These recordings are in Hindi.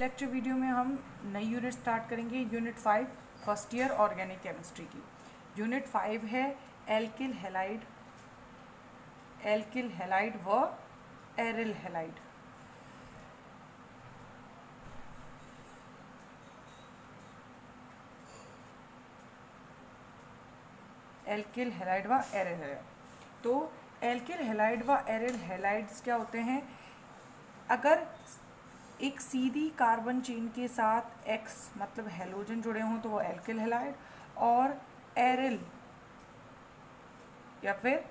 लेक्चर वीडियो में हम नई यूनिट स्टार्ट करेंगे unit five first year organic chemistry की। यूनिट फाइव है एल्किल हेलाइड एल्किल हेलाइड व एरिल हेलाइड एल्किल हेलाइड व एरिल हेलाइड तो एल्किल हेलाइड व एरिल हेलाइड्स क्या होते हैं? अगर एक सीधी कार्बन चेन के साथ एक्स मतलब हेलोजन जुड़े हों तो वो एल्किल हेलाइड और एरिल या फिर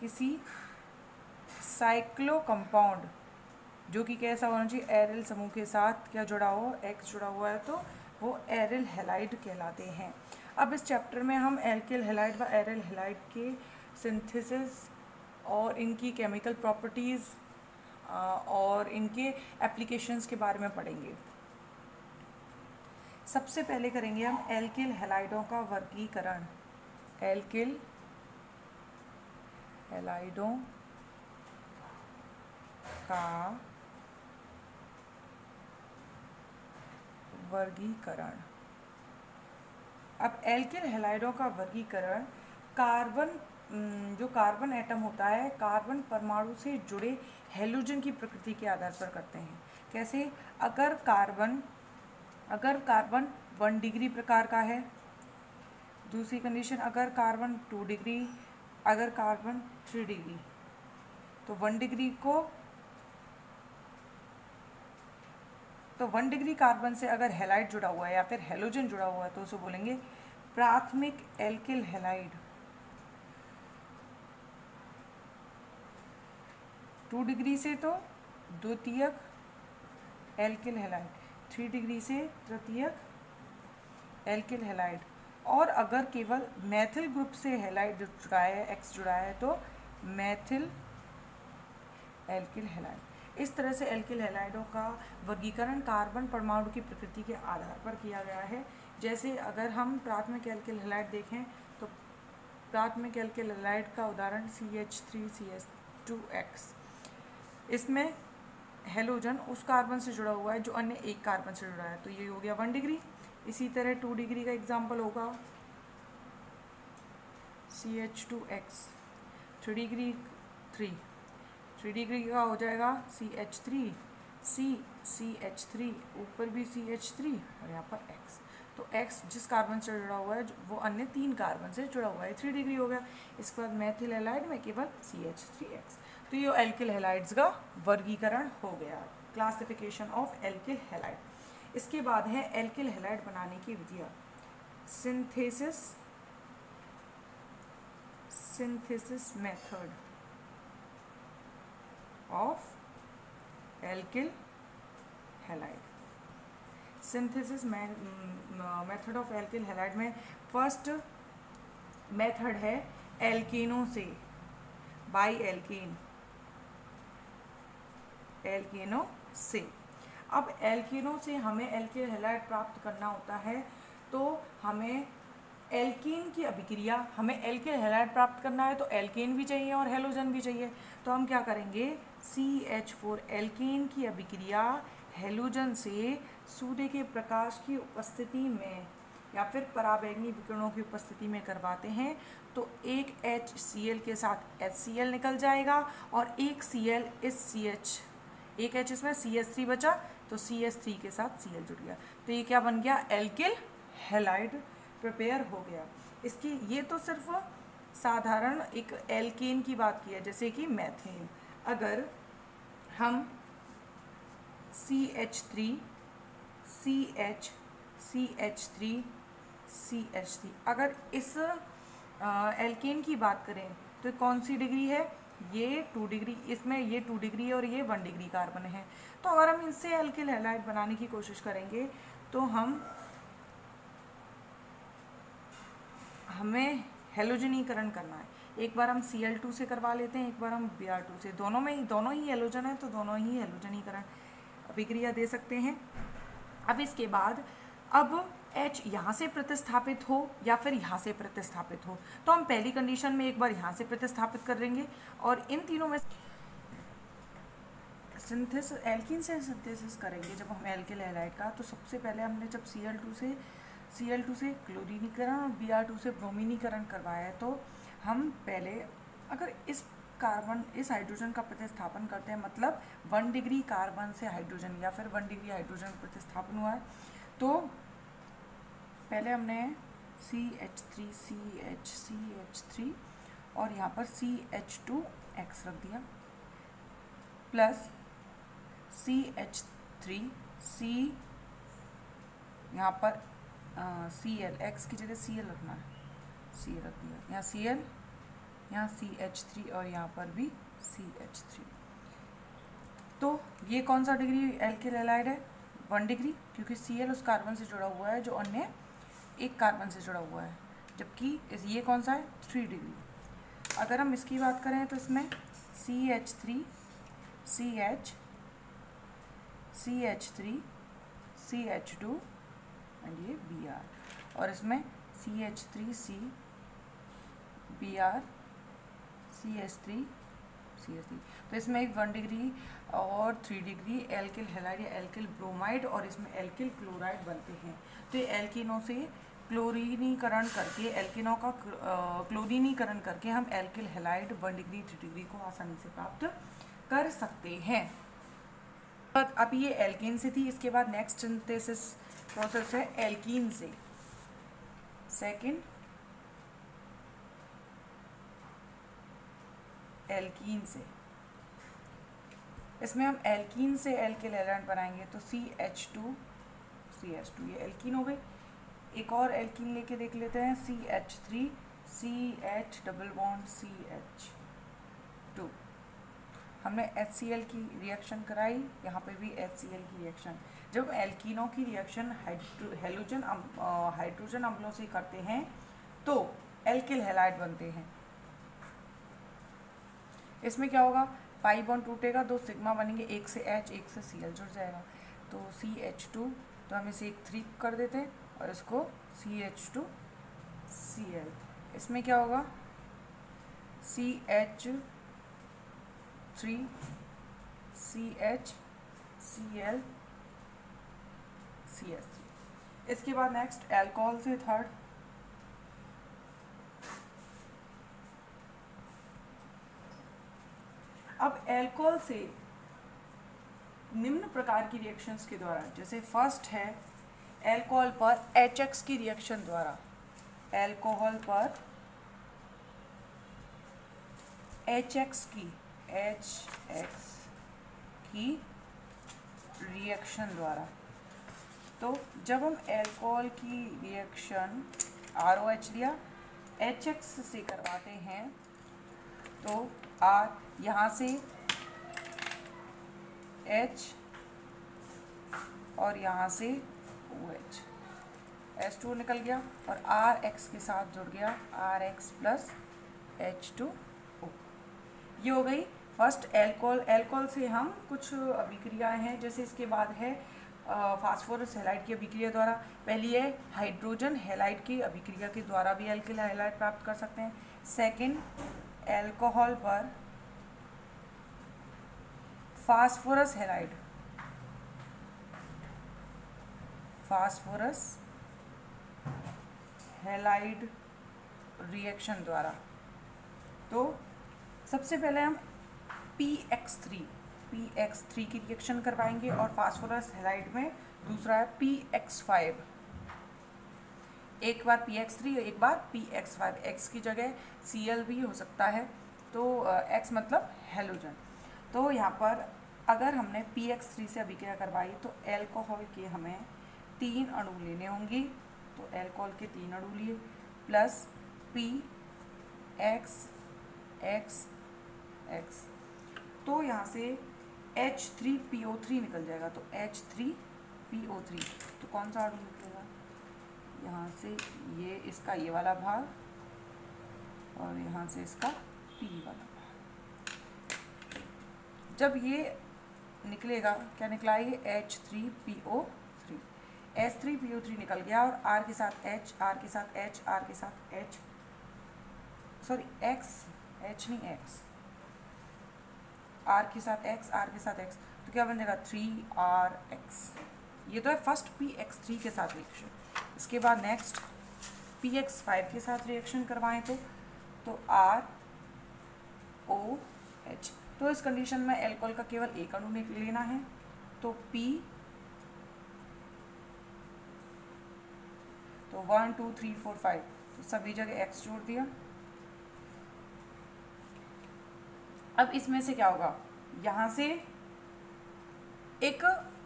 किसी साइक्लो कंपाउंड जो कि कैसा होना चाहिए एरिल समूह के साथ क्या जुड़ा हो एक्स जुड़ा हुआ है तो वो एरिल हेलाइड कहलाते हैं। अब इस चैप्टर में हम एल्किल हेलाइड व एरिल हेलाइड के सिंथेसिस और इनकी केमिकल प्रॉपर्टीज़ और इनके एप्लीकेशंस के बारे में पढ़ेंगे। सबसे पहले करेंगे हम एल्किल हेलाइडों का वर्गीकरण। एल्किल हेलाइडों का वर्गीकरण। अब एल्किल हेलाइडों का वर्गीकरण कार्बन जो कार्बन एटम होता है कार्बन परमाणु से जुड़े हेलोजन की प्रकृति के आधार पर करते हैं। कैसे? अगर कार्बन अगर कार्बन वन डिग्री प्रकार का है। दूसरी कंडीशन अगर कार्बन टू डिग्री, अगर कार्बन थ्री डिग्री। तो वन डिग्री को तो वन डिग्री कार्बन से अगर हेलाइड जुड़ा हुआ है या फिर हेलोजन जुड़ा हुआ है तो उसे बोलेंगे प्राथमिक एल्किल हेलाइड। टू डिग्री से तो द्वितीयक एल्किल हेलाइड, थ्री डिग्री से तृतीयक एल्किल हेलाइड। और अगर केवल मैथिल ग्रुप से हेलाइड जुड़ा है एक्स जुड़ा है तो मैथिल एल्किल हेलाइड इस तरह से एल्किल हेलाइडों का वर्गीकरण कार्बन परमाणु की प्रकृति के आधार पर किया गया है। जैसे अगर हम प्राथमिक एल्किल हेलाइड देखें तो प्राथमिक एल्किल हेलाइड का उदाहरण C H three C H two X इसमें हेलोजन उस कार्बन से जुड़ा हुआ है जो अन्य एक कार्बन से जुड़ा है। तो ये हो गया वन डिग्री इसी तरह टू डिग्री का एग्ज़ाम्पल होगा। C H two X three degree three three degree का हो जाएगा C H three C C H three ऊपर भी सी एच थ्री और यहाँ पर एक्स तो एक्स जिस कार्बन से जुड़ा हुआ है, वो अन्य तीन कार्बन से जुड़ा हुआ है। थ्री डिग्री हो गया। इसके बाद मैथिल एलाइड में केवल सी एच थ्री एक्स तो ये एल्किल हेलाइड्स का वर्गीकरण हो गया। क्लासिफिकेशन ऑफ़ एल्किल हेलाइड इसके बाद है एल्किल हेलाइड बनाने की विधियाँ। Synthesis synthesis method of alkyl halide synthesis method of alkyl halide में फ़र्स्ट मेथड है एल्किनो से। बाई एल्किन एल्केनो से। अब एल्केनो से हमें एल्किल हेलाइड प्राप्त करना होता है तो हमें एल्कीन की अभिक्रिया, हमें एल्किल हेलाइड प्राप्त करना है तो एल्केन भी चाहिए और हेलोजन भी चाहिए। तो हम क्या करेंगे? सी एच फोर एल्केन की अभिक्रिया हेलोजन से सूर्य के प्रकाश की उपस्थिति में या फिर पराबैंगनी विकिरणों की उपस्थिति में करवाते हैं तो एक एच सी एल के साथ एच सी एल निकल जाएगा और एक सी एल इस सी एच एक एच इसमें सी एस थ्री बचा तो सी एस थ्री के साथ सी एल जुड़ गया। तो ये क्या बन गया? एल्किल हेलाइड प्रिपेयर हो गया। इसकी, ये तो सिर्फ़ साधारण एक एल्केन की बात की है, जैसे कि मैथेन अगर हम C H three C H C H three C H three अगर इस एल्केन की बात करें तो कौन सी डिग्री है? ये टू डिग्री इसमें ये टू डिग्री है और ये वन डिग्री कार्बन है। तो अगर हम इनसे एल्किल हेलाइड बनाने की कोशिश करेंगे तो हम, हमें हेलोजनीकरण करना है। एक बार हम सी एल टू से करवा लेते हैं, एक बार हम बी आर टू से। दोनों में ही, दोनों ही हेलोजन है तो दोनों ही हेलोजनीकरण अभिक्रिया दे सकते हैं। अब इसके बाद, अब एच यहाँ से प्रतिस्थापित हो या फिर यहाँ से प्रतिस्थापित हो। तो हम पहली कंडीशन में एक बार यहाँ से प्रतिस्थापित कर देंगे और इन तीनों में सिंथेसिस एल्किन से सिंथेसिस करेंगे। जब हम एल्किल हैलाइड का तो सबसे पहले हमने जब सी एल टू से सी एल टू से क्लोरीनीकरण और बी आर टू से ब्रोमीनीकरण करवाया है तो हम पहले अगर इस कार्बन इस हाइड्रोजन का प्रतिस्थापन करते हैं मतलब वन डिग्री कार्बन से हाइड्रोजन या फिर वन डिग्री हाइड्रोजन प्रतिस्थापन हुआ है तो पहले हमने C H three C H C H three और यहाँ पर सी एच टू एक्स रख दिया। Plus C H three C यहाँ पर सी एल एक्स की जगह सी एल रखना है। सी एल रख दिया। यहाँ सी एल यहाँ सी एच थ्री और यहाँ पर भी सी एच थ्री तो ये कौन सा डिग्री एल के एलाइड है? वन डिग्री क्योंकि सी एल उस कार्बन से जुड़ा हुआ है जो अन्य एक कार्बन से जुड़ा हुआ है, जबकि इस ये कौन सा है? थ्री डिग्री अगर हम इसकी बात करें तो इसमें C H three C H C H three C H two and ये बी आर और इसमें C H three C B R C H three C H three तो इसमें एक वन डिग्री और थ्री डिग्री एल्किल हेलाइड या एल्किल ब्रोमाइड और इसमें एल्किल क्लोराइड बनते हैं। तो ये एल्किनों से क्लोरीनीकरण करके एल्किनों का क्लोरीनीकरण करके हम alkyl halide one degree three degree को आसानी से प्राप्त कर सकते हैं। अब ये एल्किन से थी, इसके बाद नेक्स्ट सिंथेसिस प्रोसेस है एल्कीन से। सेकंड एल्कीन से। इसमें हम एल्कीन से एल्किल एलेंट बनाएँगे तो C H two C H two ये एल्कीन हो गई। एक और एल्कीन लेके देख लेते हैं C H three C H double bond C H two हमने एच सी एल की रिएक्शन कराई, यहाँ पे भी एच सी एल की रिएक्शन जब एल्किनों की रिएक्शन हेलोजन हाइड्रोजन अम्लों से करते हैं तो एल्किल हेलाइड बनते हैं। इसमें क्या होगा? पाई बॉन्ड टूटेगा, दो सिग्मा बनेंगे, एक से एच एक से सी एल जुड़ जाएगा। तो सी एच टू तो हम इसे एक थ्री कर देते हैं। और इसको C H two C L इसमें क्या होगा? C H three C H C L C S three इसके बाद नेक्स्ट एल्कोहल से थर्ड अब एल्कोहल से निम्न प्रकार की रिएक्शंस के द्वारा, जैसे फ़र्स्ट है एल्कोहल पर एच एक्स की रिएक्शन द्वारा। एल्कोहल पर एच एक्स की एच एक्स की रिएक्शन द्वारा। तो जब हम एल्कोहल की रिएक्शन आर ओ एच लिया एच एक्स से करवाते हैं तो आर यहाँ से एच और यहाँ से ओ एच एस टू निकल गया और आर एक्स के साथ जुड़ गया। R X plus H two O ये हो गई फ़र्स्ट एल्कोहल एल्कोहल से हम कुछ अभिक्रियाएँ हैं। जैसे इसके बाद है फास्फोरस हेलाइड की अभिक्रिया द्वारा। पहली है हाइड्रोजन हेलाइड की अभिक्रिया के द्वारा भी एल्किल हेलाइट प्राप्त कर सकते हैं। सेकंड एल्कोहल पर phosphorus halide phosphorus halide reaction द्वारा। तो सबसे पहले हम P X three P X three की रिएक्शन करवाएँगे और फास्फोरस हेलाइड में दूसरा है पी एक्स फाइव एक बार पी एक्स थ्री और एक बार पी एक्स फाइव एक्स की जगह सी एल भी हो सकता है। तो एक्स मतलब हेलोजन तो यहाँ पर अगर हमने पी एक्स थ्री से अभिक्रिया करवाई तो एल्कोहल के हमें तीन अणु लेने होंगे तो एल्कोहल के तीन अणु लिए plus P X X X तो यहाँ से H three P O three निकल जाएगा तो H three P O three तो कौन सा अणु निकलेगा? यहाँ से ये इसका ये वाला भाग, और यहाँ से इसका पी वाला भाग। जब ये निकलेगा, क्या निकला ये? H three P O H three P O three निकल गया और आर के साथ एच आर के साथ एच आर के साथ एच सॉरी एक्स एच नहीं एक्स आर के साथ एक्स आर के साथ एक्स तो क्या बन जाएगा? थ्री आर एक्स ये तो है फ़र्स्ट पी एक्स थ्री के साथ रिएक्शन इसके बाद नेक्स्ट पी एक्स फाइव के साथ रिएक्शन करवाएँ तो तो आर ओ एच तो इस कंडीशन में एल्कोहल का केवल एक अणु लेना है। तो P one two three four five तो सभी जगह एक्स जोड़ दिया। अब इसमें से क्या होगा? यहाँ से एक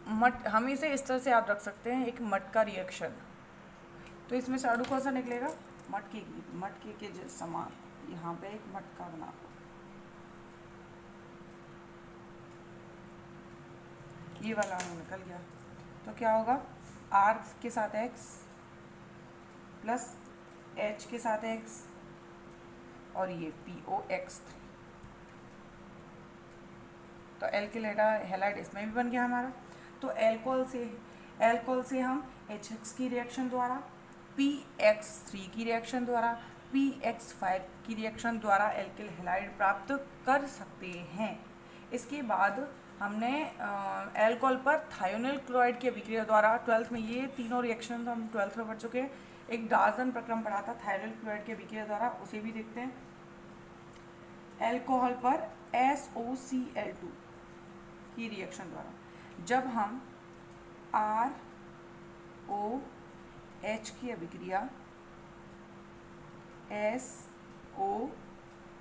मट, हम इसे इस तरह से याद रख सकते हैं, एक मट का रिएक्शन तो इसमें से अणु कौन सा निकलेगा? मटके की मटके के समान। यहाँ पे एक मटका बना। ये वाला निकल गया। तो क्या होगा? आर के साथ एक्स प्लस एच के साथ एक्स और ये पी ओ एक्स थ्री तो एल्किल हेलाइड इसमें भी बन गया हमारा। तो एल्कोहल से एल्कोहल से हम एच एक्स की रिएक्शन द्वारा पी एक्स थ्री की रिएक्शन द्वारा पी एक्स फाइव की रिएक्शन द्वारा एल्किल हेलाइड प्राप्त कर सकते हैं। इसके बाद हमने एल्कोहल पर थायोनिल क्लोराइड की अभिक्रिया द्वारा ट्वेल्थ में ये तीनों रिएक्शन हम ट्वेल्थ में पढ़ चुके हैं। एक डार्जन प्रक्रम पढ़ा था थायरल क्लोराइड के विक्रिया द्वारा, उसे भी देखते हैं। एल्कोहल पर S O C L two की रिएक्शन द्वारा। जब हम आर ओ एच की अभिक्रिया S O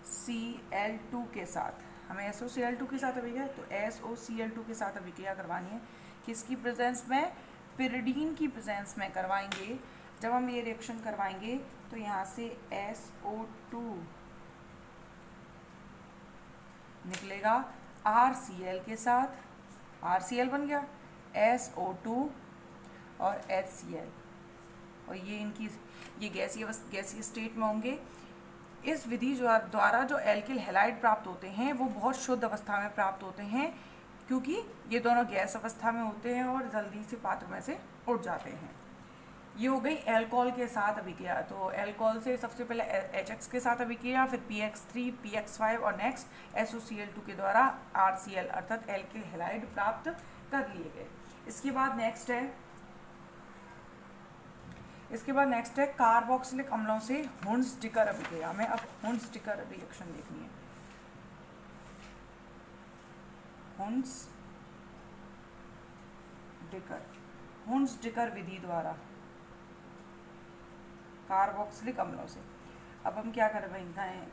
C L two के साथ, हमें S O C L two के साथ अभिक्रिया तो S O C L two के साथ अभिक्रिया करवानी है। किसकी प्रेजेंस में? पिरिडीन की प्रेजेंस में करवाएँगे। जब हम ये रिएक्शन करवाएँगे तो यहाँ से एस ओ टू निकलेगा आर सी एल के साथ। आर सी एल बन गया एस ओ टू और एच सी एल और ये इनकी, ये गैसीय गैसीय स्टेट में होंगे। इस विधि जो द्वारा जो एल्किल हेलाइड प्राप्त होते हैं, वो बहुत शुद्ध अवस्था में प्राप्त होते हैं, क्योंकि ये दोनों गैस अवस्था में होते हैं और जल्दी से पात्र में से उठ जाते हैं। ये हो गई एल्कोहल के साथ अभिक्रिया तो एल्कोहल से सबसे पहले एच एक्स के साथ अभिक्रिया फिर P X three P X five और next S O C L two के द्वारा आर सी एल अर्थात एल्किल हेलाइड प्राप्त कर लिए गए। इसके बाद नेक्स्ट है, इसके बाद नेक्स्ट है कार्बोक्सिलिक अम्लों से हुंस डिकर अभिक्रिया हमें अब हुंस डिकर रिएक्शन देखनी है। हुंस डिकर डिकर विधि द्वारा। कार्बोक्सिलिक अम्लों से। अब हम क्या कर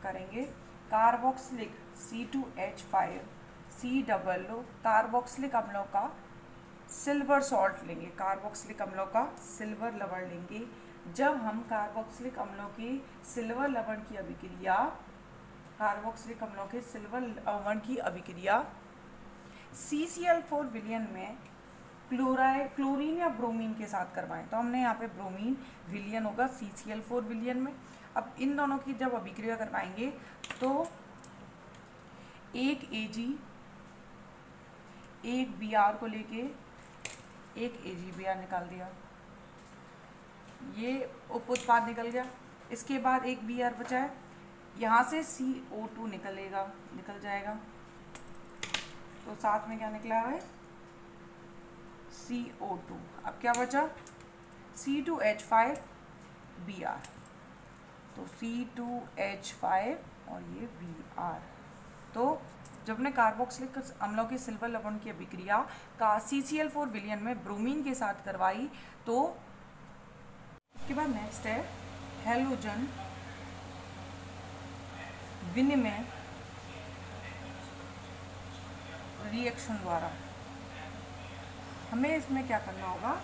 करेंगे। Carboxylic C two H five C double carboxylic अम्लों का सिल्वर सॉल्ट लेंगे। कार्बोक्सिलिक अम्लों का सिल्वर लवण लेंगे। जब हम कार्बोक्सिलिक अम्लों की सिल्वर लवण की अभिक्रिया कार्बोक्सिलिक अम्लों के सिल्वर लवण की अभिक्रिया सी सी एल फोर विलियन में क्लोराइड क्लोरीन या ब्रोमीन के साथ करवाएँ। तो हमने यहाँ पे ब्रोमीन विलियन होगा सी सी एल फोर विलियन में। अब इन दोनों की जब अभिक्रिया करवाएँगे तो एक ए जी एक बी आर को लेके एक ए जी बी आर निकाल दिया। ये उप उत्पाद निकल गया। इसके बाद एक बी आर बचा है। यहाँ से सी ओ टू निकलेगा, निकल जाएगा। तो साथ में क्या निकला है? सी ओ टू अब क्या बचा? C two H five B R तो सी टू एच फाइव और ये बी आर तो जब ने कार्बोक्सिलिक अम्लों के सिल्वर लवण की अभिक्रिया का सी सी एल फोर विलियन में ब्रोमीन के साथ करवाई तो उसके बाद नेक्स्ट है हेलोजन विनिमय रिएक्शन द्वारा। हमें इसमें क्या करना होगा?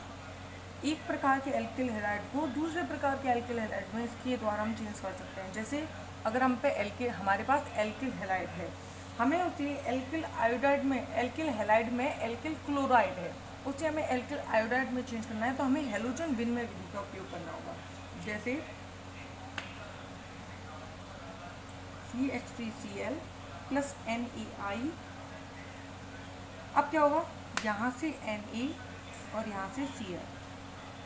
एक प्रकार के एल्किल हेलाइड को दूसरे प्रकार के एल्किल हेलाइड में इसके द्वारा हम चेंज कर सकते हैं। जैसे अगर हम पे एल्किल हमारे पास एल्किल हेलाइड है, हमें उसे एल्किल आयोडाइड में एल्किल हेलाइड में एल्किल क्लोराइड है, उसे हमें एल्किल आयोडाइड में चेंज करना है तो हमें हेलोजन विनिमय विधि का उपयोग करना होगा। जैसे C H three C L plus N E I अब क्या होगा? यहाँ से एन ए और यहाँ से सी एल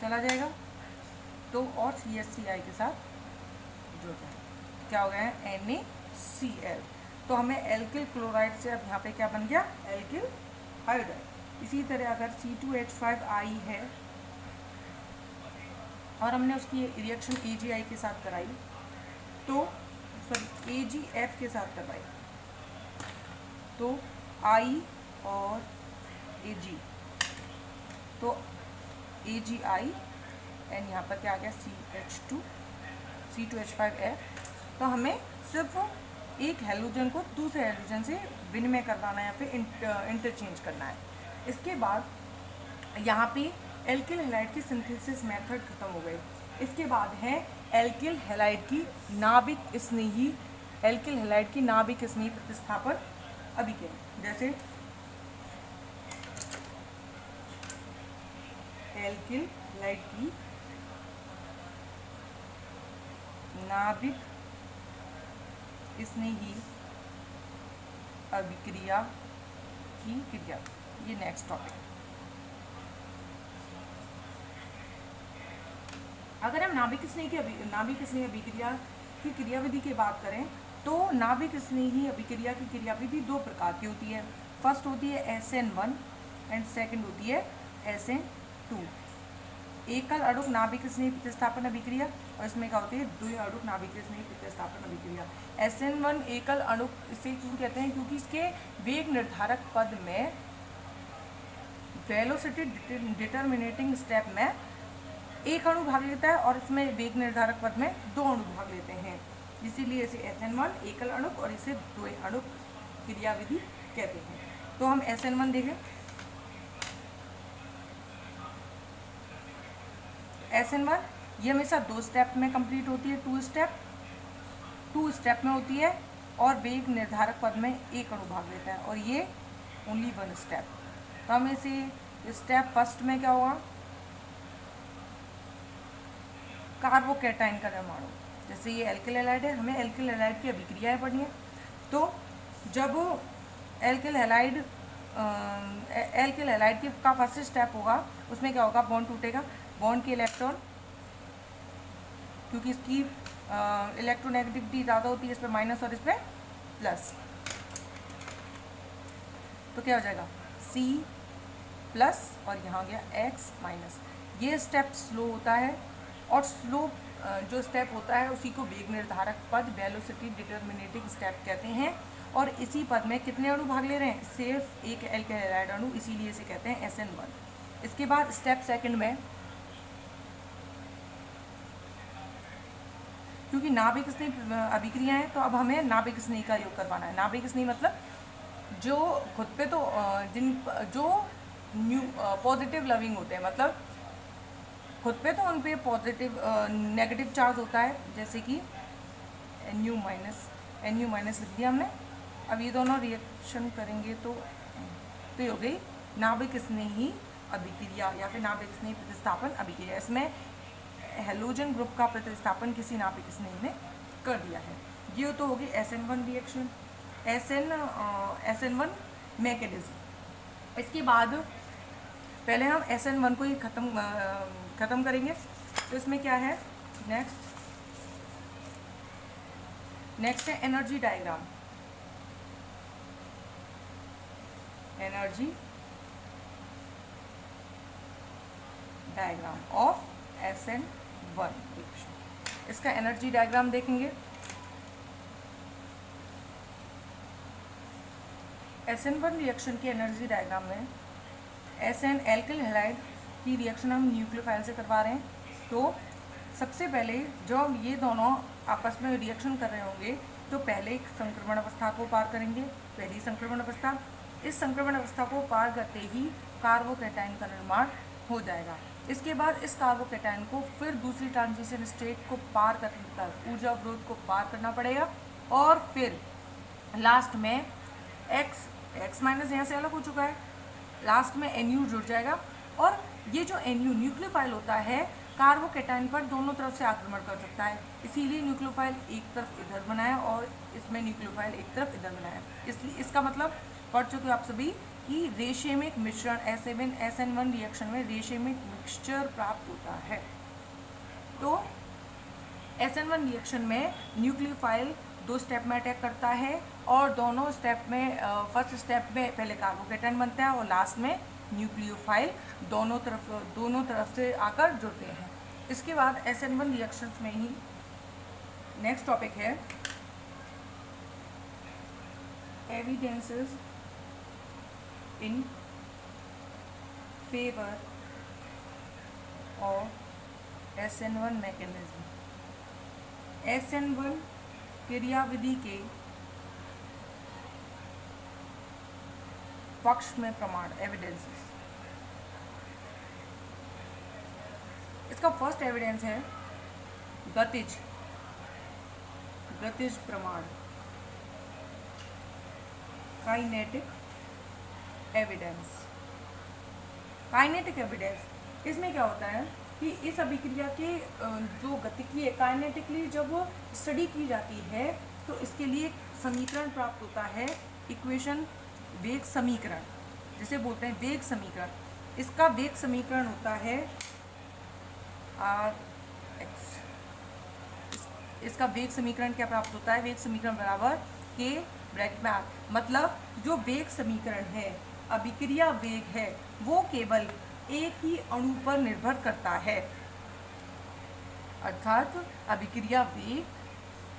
चला जाएगा। तो और सी एस सी आई के साथ जुड़ जाए क्या हो गया है? एन ए सी एल तो हमें एल्किल क्लोराइड से अब यहाँ पे क्या बन गया? एल्किल हाइड्राइड इसी तरह अगर C two H five I है और हमने उसकी रिएक्शन ए जी आई के साथ कराई तो सॉरी ए जी एफ़ के साथ करवाई। तो आई और ए जी तो ए जी आई एंड यहाँ पर क्या आ गया? C H two C two H five F तो हमें सिर्फ़ एक हेलोजन को दूसरे हेलोजन से विनिमय करवाना है या फिर इंटरचेंज करना है। इसके बाद यहाँ पे एल्किल हेलाइड की सिंथेसिस मेथड खत्म हो गई। इसके बाद है एल्किल हेलाइड की नाभिक स्नेही एल्किल हेलाइड की नाभिक स्नेही प्रतिस्थापन। अभी के जैसे एल्किल हेलाइड की नाभिक स्नेही अभिक्रिया की क्रिया। ये नेक्स्ट टॉपिक अगर हम नाभिक स्नेही की नाभिक स्नेही अभिक्रिया की क्रियाविधि की बात करें तो नाभिक स्नेही अभिक्रिया की क्रियाविधि दो प्रकार की होती है। फ़र्स्ट होती है S N one and second होती है एस एन टू। एकल अणुक नाभिक स्नेह प्रतिस्थापन अभिक्रिया और इसमें क्या होती है? द्वि अणुक नाभिक स्नेह प्रतिस्थापन अभिक्रिया। एस एन वन एकल अणुक इसे क्यों कहते हैं? क्योंकि इसके वेग निर्धारक पद में वेलोसिटी डिटर्मिनेटिंग स्टेप में एक अणु भाग लेता है और इसमें वेग निर्धारक पद में दो अणु भाग लेते हैं। इसीलिए इसे एस एन वन एकल अणुक और इसे दो अणुक क्रियाविधि कहते हैं। तो हम एस एन वन देखें। एस एन वन ये हमेशा दो स्टेप में कंप्लीट होती है टू स्टेप टू स्टेप में होती है और वेग निर्धारक पद में एक अणु भाग लेता है और ये ओनली वन स्टेप तो हम इसे स्टेप फ़र्स्ट में क्या होगा कार्बोकेटाइन का निर्माण जैसे ये एल्किल हेलाइड है, हमें एल्किल हेलाइड की अभिक्रियाएँ पढ़नी है। तो जब एल्किल हेलाइड एल्किल हेलाइड का फ़र्स्ट स्टेप होगा, उसमें क्या होगा? बॉन्ड टूटेगा। बॉन्ड की इलेक्ट्रॉन, क्योंकि इसकी इलेक्ट्रोनेगेटिविटी ज़्यादा होती है इस पर माइनस और इस पर प्लस। तो क्या हो जाएगा? C प्लस और यहाँ गया X माइनस। ये स्टेप स्लो होता है और स्लो जो स्टेप होता है उसी को वेग निर्धारक पद वेलोसिटी डिटर्मिनेटिंग स्टेप कहते हैं और इसी पद में कितने अणु भाग ले रहे हैं? सिर्फ़ एक एल्केलाइड अणु इसीलिए इसे कहते हैं एस एन वन इसके बाद स्टेप सेकंड में क्योंकि नाभिक स्नेह अभिक्रिया है तो अब हमें नाभिक स्नेह का योग करवाना है। नाभिक स्नेह मतलब जो खुद पे तो जिन, जो न्यू पॉजिटिव लविंग होते हैं मतलब खुद पे तो उन पे पॉजिटिव नेगेटिव चार्ज होता है, जैसे कि N U minus N U minus लिख दिया हमने। अब ये दोनों रिएक्शन करेंगे तो तो हो गई नाभिक स्नेही अभिक्रिया या फिर नाभिक स्नेही प्रतिस्थापन अभिक्रिया। इसमें हेलोजन ग्रुप का प्रतिस्थापन किसी नाभिक स्नेह ने कर दिया है। ये तो होगी S N one reaction S N S N one mechanism इसके बाद पहले हम एस एन वन को ही ख़त्म ख़त्म करेंगे। तो इसमें क्या है? नेक्स्ट नेक्स्ट है energy diagram energy diagram of S N one इसका एनर्जी डायग्राम देखेंगे। एस एन वन रिएक्शन की एनर्जी डायग्राम में एस एन एल्किल हेलाइड की रिएक्शन हम न्यूक्लियोफाइल से करवा रहे हैं। तो सबसे पहले जब ये दोनों आपस में रिएक्शन कर रहे होंगे तो पहले एक संक्रमण अवस्था को पार करेंगे, पहली संक्रमण अवस्था। इस संक्रमण अवस्था को पार करते ही कार्बोकेटाइन का निर्माण हो जाएगा। इसके बाद इस कार्बोकेटाइन को फिर दूसरी ट्रांजिशन स्टेट को पार तक ऊर्जा अवरोध को पार करना पड़ेगा। और फिर लास्ट में एक्स एक्स माइनस यहाँ से अलग हो चुका है। लास्ट में एन यू जुड़ जाएगा। और ये जो एन यू न्यूक्लियोफाइल होता है कार्बो कार्बोकेटाइन पर दोनों तरफ़ से आक्रमण कर सकता है। इसीलिए न्यूक्लियोफाइल एक तरफ़ इधर बनाया और इसमें न्यूक्लियोफाइल एक तरफ़ इधर बनाया। इसलिए इसका मतलब पढ़ चुके आप सभी कि रेशेमिक मिश्रण S Avon S N one reaction में रेशेमिक मिक्सचर प्राप्त होता है। तो एस एन वन रिएक्शन में न्यूक्लियोफाइल दो स्टेप में अटैक करता है और दोनों स्टेप में फ़र्स्ट स्टेप में पहले कार्बोकेटाइन बनता है और लास्ट में न्यूक्लियोफाइल दोनों तरफ़ दोनों तरफ़ से आकर जुड़ते हैं। इसके बाद एस एन वन रिएक्शन में ही नेक्स्ट टॉपिक है। Evidences N one mechanism S N one क्रियाविधि के पक्ष में प्रमाण एविडेंसेस इसका फ़र्स्ट एविडेंस है गतिज गतिज प्रमाण काइनेटिक एविडेंस काइनेटिक एविडेंस इसमें क्या होता है कि इस अभिक्रिया के जो गतिकीय काइनेटिकली जब स्टडी की जाती है तो इसके लिए समीकरण प्राप्त होता है इक्वेशन वेग समीकरण। जिसे बोलते हैं वेग समीकरण। इसका वेग समीकरण होता है आर एक्स इस, इसका वेग समीकरण क्या प्राप्त होता है? वेग समीकरण बराबर के ब्रैकेट में मतलब जो वेग समीकरण है अभिक्रिया वेग है, वो केवल एक ही अणु पर निर्भर करता है। अर्थात अभिक्रिया वेग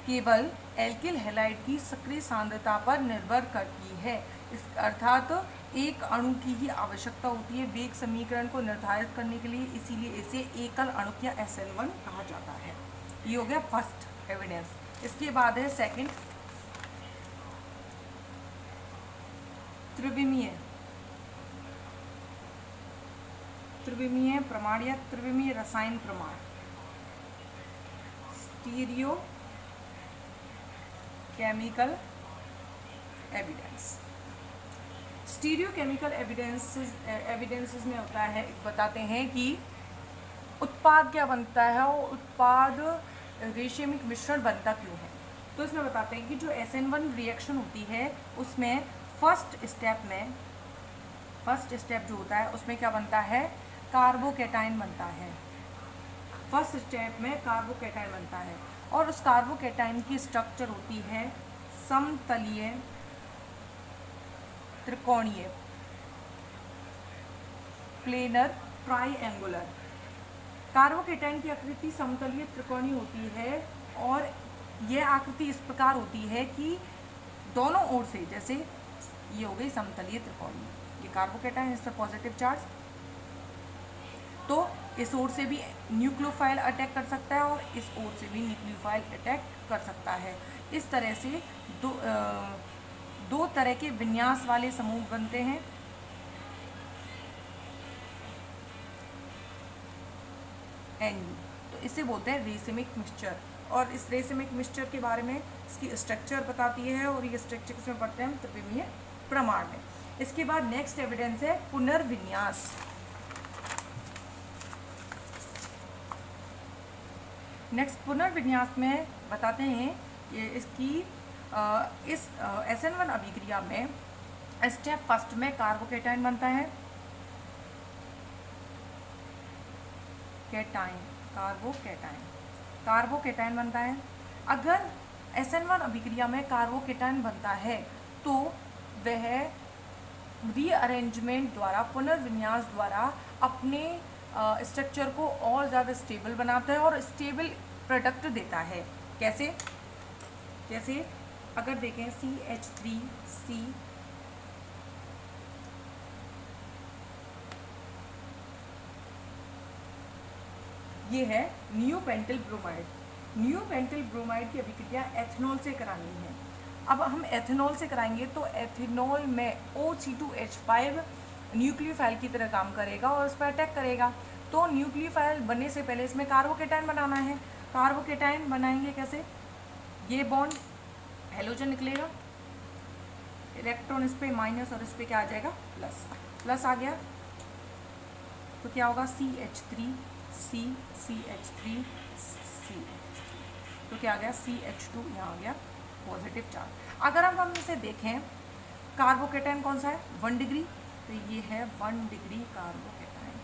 केवल एल्किल हेलाइड की सक्रिय सांद्रता पर निर्भर करती है। इस, अर्थात एक अणु की ही आवश्यकता होती है वेग समीकरण को निर्धारित करने के लिए, इसीलिए इसे एकल अणु या एस वन कहा जाता है। ये हो गया फ़र्स्ट एविडेंस इसके बाद है सेकंड त्रिविमीय। त्रिविमीय प्रमाण या त्रिविमीय रसायन प्रमाण। Stereochemical evidence stereochemical evidences evidences में होता है, बताते हैं कि उत्पाद क्या बनता है और उत्पाद रेशमिक मिश्रण बनता क्यों है। तो इसमें बताते हैं कि जो एस एन वन रिएक्शन होती है, उसमें फ़र्स्ट स्टेप में फ़र्स्ट स्टेप जो होता है, उसमें क्या बनता है? कार्बोकेटाइन बनता है। फ़र्स्ट स्टेप में कार्बोकेटाइन बनता है और उस कार्बोकेटाइन की स्ट्रक्चर होती है समतलीय त्रिकोणीय प्लेनर ट्राईएंगुलर कार्बोकेटाइन की आकृति समतलीय त्रिकोणीय होती है और यह आकृति इस प्रकार होती है कि दोनों ओर से, जैसे ये हो गई समतलीय त्रिकोणीय। ये कार्बोकेटाइन, इस पर पॉजिटिव चार्ज तो इस ओर से भी न्यूक्लियोफाइल अटैक कर सकता है और इस ओर से भी न्यूक्लियोफाइल अटैक कर सकता है। इस तरह से दो आ, दो तरह के विन्यास वाले समूह बनते हैं। एन तो इसे बोलते हैं रेसिमिक मिक्सचर। और इस रेसिमिक मिक्सचर के बारे में इसकी स्ट्रक्चर बताती है और ये स्ट्रक्चर किसमें पढ़ते हैं? त्रिविमीय प्रमाण में। इसके बाद नेक्स्ट एविडेंस है पुनर्विन्यास। नेक्स्ट पुनर्विन्यास में बताते हैं कि इसकी इस एस एन वन अभिक्रिया में स्टेप फ़र्स्ट में कार्बोकेटाइन बनता है। कैटाइन कार्बोकेटाइन कार्बोकेटाइन बनता है। अगर एस एन वन अभिक्रिया में कार्बोकेटाइन बनता है तो वह रीअरेंजमेंट द्वारा, पुनर्विन्यास द्वारा अपने स्ट्रक्चर को और ज़्यादा स्टेबल बनाता है और स्टेबल प्रोडक्ट देता है। कैसे? जैसे अगर देखें सी एच थ्री सी ये है neopentyl bromide neopentyl bromide की अभिक्रिया एथेनॉल से करानी है। अब हम एथेनॉल से कराएँगे तो एथेनॉल में O C two H five nucleophile की तरह काम करेगा और उस पर अटैक करेगा। तो न्यूक्लियोफाइल बनने से पहले इसमें कार्बोकेटाइन बनाना है। कार्बोकेटाइन बनाएँगे कैसे? ये बॉन्ड हेलोजन निकलेगा। इलेक्ट्रॉन इस पर माइनस और इस पर क्या आ जाएगा? प्लस प्लस आ गया। तो क्या होगा? C H three C C H three C तो क्या आ गया? सी एच टू यहाँ आ गया। पॉजिटिव चार्ज अगर हम हम इसे देखें कार्बोकेटाइन कौन सा है? वन डिग्री तो ये है वन डिग्री कार्बोकेटाइन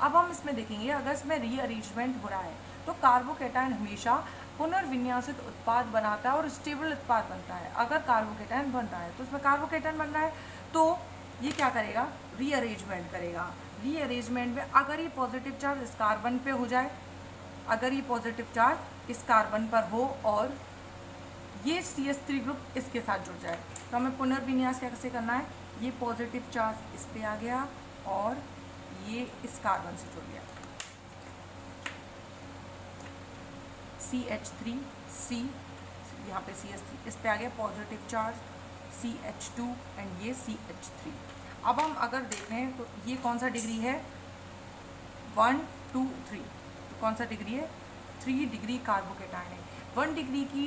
अब हम इसमें देखेंगे, अगर इसमें रीअरेंजमेंट हो रहा है तो कार्बोकेटाइन हमेशा पुनर्विन्यासित उत्पाद बनाता है और स्टेबल उत्पाद बनता है। अगर कार्बोकेटाइन बन रहा है तो उसमें कार्बोकेटाइन बन रहा है तो ये क्या करेगा? रीअरेंजमेंट करेगा। रीअरेंजमेंट में अगर ये पॉजिटिव चार्ज इस कार्बन पे हो जाए, अगर ये पॉजिटिव चार्ज इस कार्बन पर हो और ये सी एस थ्री ग्रुप इसके साथ जुड़ जाए तो हमें पुनर्विन्यास कैसे करना है? ये पॉजिटिव चार्ज इस पे आ गया और ये इस कार्बन से जुड़ गया। सी एच थ्री सी यहाँ पे सी एच थ्री इस पे आ गया positive charge C H two and ये सी एच थ्री अब हम अगर देखें तो ये कौन सा डिग्री है? वन टू थ्री तो कौन सा डिग्री है? थ्री डिग्री कार्बोकेटाइन है। वन डिग्री की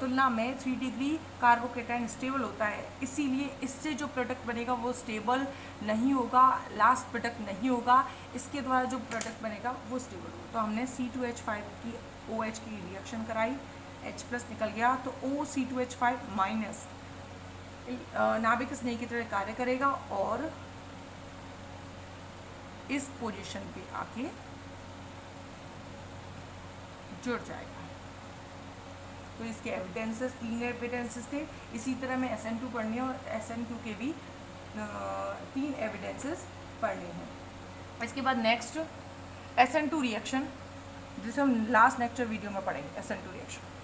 तुलना में थ्री डिग्री कार्बोकेटाइन स्टेबल होता है। इसीलिए इससे जो प्रोडक्ट बनेगा वो स्टेबल नहीं होगा लास्ट प्रोडक्ट नहीं होगा। इसके द्वारा जो प्रोडक्ट बनेगा वो स्टेबल होगा। तो हमने सी टू एच फाइव की ओ एच की रिएक्शन कराई एच प्लस निकल गया। तो O C two H five minus नाभिक स्नेह की तरह कार्य करेगा और इस पोजीशन पे आके जुड़ जाएगा। तो इसके एविडेंसेस तीन एविडेंसेस थे। इसी तरह मैं एस एन टू पढ़ने और एस एन टू के भी तीन एविडेंसेस पढ़ने हैं। इसके बाद next S N two reaction जिसे हम लास्ट नेक्चर वीडियो में पढ़ेंगे एस एन टू रिएक्शन